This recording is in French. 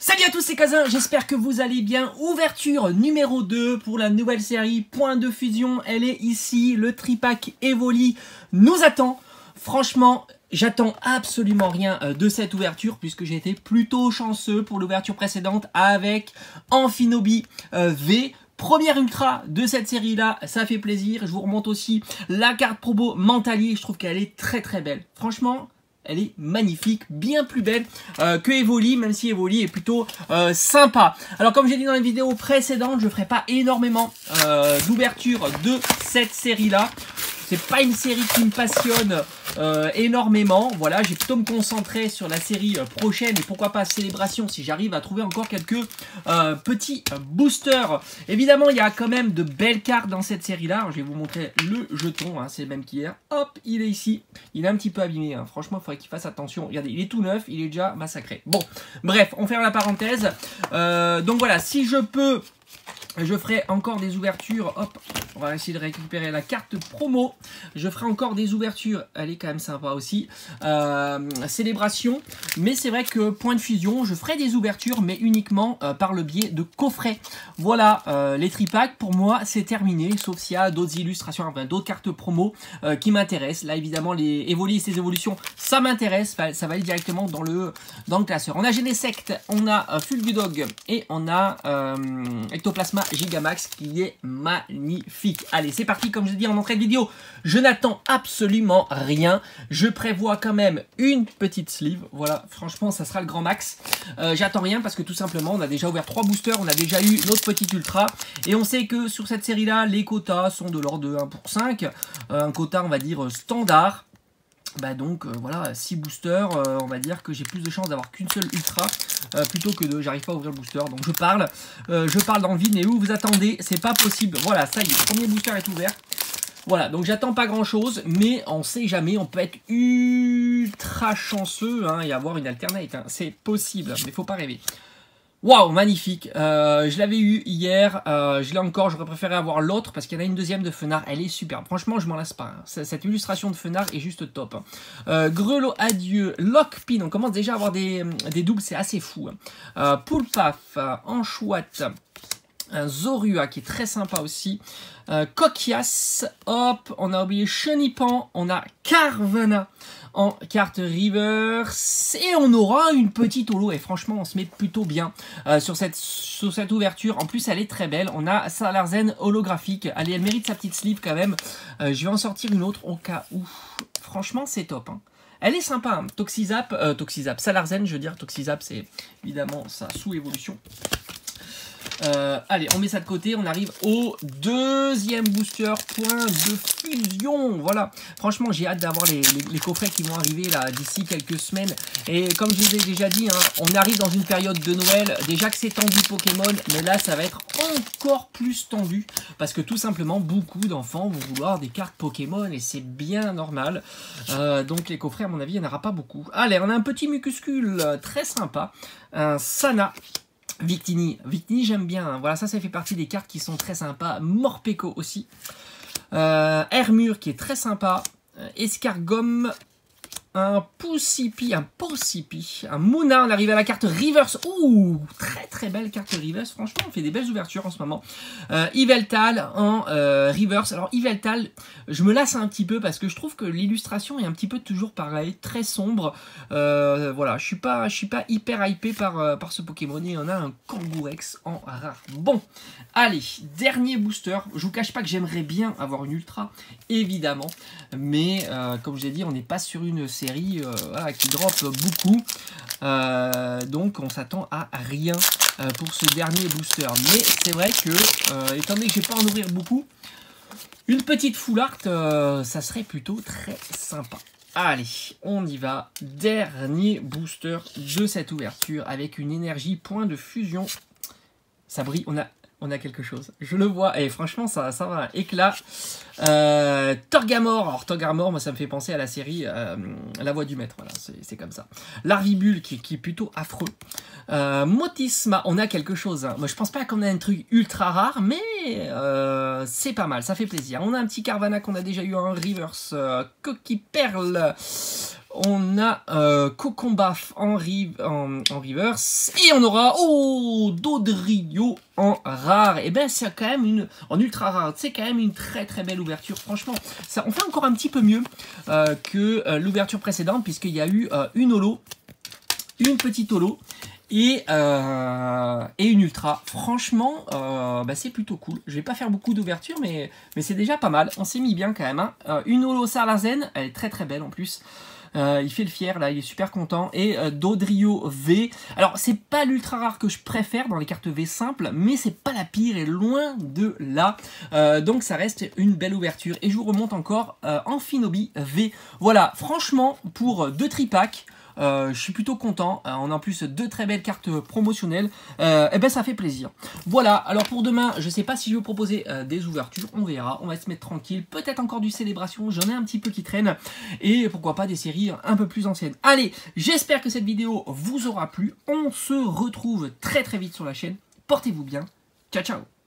Salut à tous, c'est Kazin, j'espère que vous allez bien. Ouverture numéro 2 pour la nouvelle série Point de fusion, elle est ici, le tripack Evoli nous attend. Franchement, j'attends absolument rien euh, de cette ouverture puisque j'ai été plutôt chanceux pour l'ouverture précédente avec Amphinobi euh, V. Première ultra de cette série là, ça fait plaisir. Je vous remonte aussi la carte promo Mentali, je trouve qu'elle est très très belle. Franchement, elle est magnifique, bien plus belle euh, que Evoli, même si Evoli est plutôt euh, sympa. Alors comme j'ai dit dans les vidéos précédentes, je ne ferai pas énormément euh, d'ouverture de cette série-là. C'est pas une série qui me passionne euh, énormément. Voilà, j'ai plutôt me concentrer sur la série euh, prochaine et pourquoi pas Célébration si j'arrive à trouver encore quelques euh, petits boosters. Évidemment, il y a quand même de belles cartes dans cette série-là. Je vais vous montrer le jeton, hein, c'est le même qu'hier. Hop, il est ici. Il est un petit peu abîmé. Hein. Franchement, il faudrait qu'il fasse attention. Regardez, il est tout neuf, il est déjà massacré. Bon, bref, on ferme la parenthèse. donc voilà, si je peux je ferai encore des ouvertures. Hop, on va essayer de récupérer la carte promo. Je ferai encore des ouvertures. Elle est quand même sympa aussi. Euh, célébration. Mais c'est vrai que point de fusion, je ferai des ouvertures, mais uniquement euh, par le biais de coffrets. Voilà, euh, les tripacks, pour moi, c'est terminé. Sauf s'il y a d'autres illustrations, enfin, d'autres cartes promo qui m'intéressent. Là, évidemment, les Evoli et évolutions, ça m'intéresse. Ça va aller directement dans le, dans le classeur. On a Genesect, on a Fulgudog et on a Ectoplasma Gigamax qui est magnifique. Allez, c'est parti, comme je dis en entrée de vidéo, je n'attends absolument rien. Je prévois quand même une petite sleeve. Voilà, franchement, ça sera le grand max. Euh, j'attends rien parce que tout simplement, on a déjà ouvert trois boosters, on a déjà eu notre petite ultra. Et on sait que sur cette série-là, les quotas sont de l'ordre de 1 pour 5. Euh, un quota, on va dire, standard. Bah donc euh, voilà, 6 boosters, on va dire que j'ai plus de chances d'avoir qu'une seule ultra euh, plutôt que de j'arrive pas à ouvrir le booster. Donc je parle, euh, je parle dans le vide, mais où vous attendez, c'est pas possible. Voilà, ça y est, le premier booster est ouvert. Voilà, donc j'attends pas grand chose, mais on sait jamais, on peut être ultra chanceux hein, et avoir une alternate. Hein. C'est possible, mais faut pas rêver. Waouh, magnifique. Euh, je l'avais eu hier, euh, je l'ai encore, j'aurais préféré avoir l'autre parce qu'il y en a une deuxième de Fenard, elle est superbe. Franchement, je m'en lasse pas. Hein. Cette illustration de Fenard est juste top. Hein. Euh, Grelot, adieu. Lockpin, on commence déjà à avoir des, doubles, c'est assez fou. Hein. Poulpaf, Anchouette, un Zorua qui est très sympa aussi. Euh, hop, on a oublié Chenipan, on a Carvana en carte reverse et on aura une petite holo et franchement on se met plutôt bien euh, sur, cette, ouverture. En plus elle est très belle, on a Salarzen holographique, allez elle mérite sa petite sleeve quand même. Euh, je vais en sortir une autre au cas où. Franchement c'est top. Hein. Elle est sympa, hein. Toxizap, euh, Toxizap, Salarzen, je veux dire, Toxizap, c'est évidemment sa sous-évolution. Euh, allez, on met ça de côté. On arrive au deuxième booster point de fusion. Voilà. Franchement, j'ai hâte d'avoir les, coffrets qui vont arriver là d'ici quelques semaines. Et comme je vous ai déjà dit, hein, on arrive dans une période de Noël. Déjà que c'est tendu Pokémon, mais là, ça va être encore plus tendu. Parce que tout simplement, beaucoup d'enfants vont vouloir des cartes Pokémon et c'est bien normal. Euh, donc les coffrets, à mon avis, il n'y en aura pas beaucoup. Allez, on a un petit mucuscule très sympa. Un Sana Victini, Victini j'aime bien, hein. voilà ça ça fait partie des cartes qui sont très sympas, Morpeko aussi, euh, qui est très sympa, euh, Escargum, un Poussipi, un Poussipi, un Mouna, on arrive à la carte Reverse, ouh, très très belle carte Reverse, franchement on fait des belles ouvertures en ce moment. Euh, en euh, Reverse, alors Yveltal, je me lasse un petit peu parce que je trouve que l'illustration est un petit peu toujours pareil, très sombre, euh, voilà, je suis suis pas hyper hypé par, euh, par ce Pokémon, et on a un Kangourex en rare. Bon, allez, dernier booster, je vous cache pas que j'aimerais bien avoir une Ultra, évidemment, mais comme je l'ai dit, on n'est pas sur une série euh, qui drop beaucoup. Euh, donc on s'attend à rien euh, pour ce dernier booster. Mais c'est vrai que, étant donné que j'ai pas en ouvrir beaucoup, une petite full ça serait plutôt très sympa. Allez, on y va. Dernier booster de cette ouverture avec une énergie point de fusion. Ça brille. On a on a quelque chose. Je le vois, et franchement, ça, ça va, éclat. Euh, Torgamor, alors Torgamor, moi ça me fait penser à la série euh, La Voix du Maître, voilà, c'est comme ça. Larvibule, qui, qui, est plutôt affreux. Euh, Motisma, on a quelque chose. Hein. Moi je pense pas qu'on a un truc ultra rare, mais euh, c'est pas mal, ça fait plaisir. On a un petit Carvana qu'on a déjà eu en reverse, Coquille Perle. On a euh, en, reverse. Et on aura oh, Dodrio en rare. Et eh ben c'est quand même une en ultra rare. C'est quand même une très très belle ouverture. Franchement, ça on fait encore un petit peu mieux euh, que euh, l'ouverture précédente puisqu'il y a eu une holo, une petite holo et, euh, une ultra. Franchement, euh, bah, c'est plutôt cool. Je vais pas faire beaucoup d'ouverture, mais, c'est déjà pas mal. On s'est mis bien quand même. Hein. Euh, une holo Sarlazen, elle est très très belle en plus. Il fait le fier là, il est super content. Et Dodrio V. Alors c'est pas l'ultra rare que je préfère dans les cartes V simples, mais c'est pas la pire et loin de là. donc ça reste une belle ouverture. Et je vous remonte encore Amphinobi V. Voilà, franchement pour deux tripacks. Euh, je suis plutôt content. Euh, on a en plus deux très belles cartes promotionnelles. et euh, eh ben ça fait plaisir. Voilà, alors pour demain, je sais pas si je vais vous proposer des ouvertures. On verra. On va se mettre tranquille. Peut-être encore du célébration. J'en ai un petit peu qui traîne. Et pourquoi pas des séries un peu plus anciennes. Allez, j'espère que cette vidéo vous aura plu. On se retrouve très très vite sur la chaîne. Portez-vous bien. Ciao ciao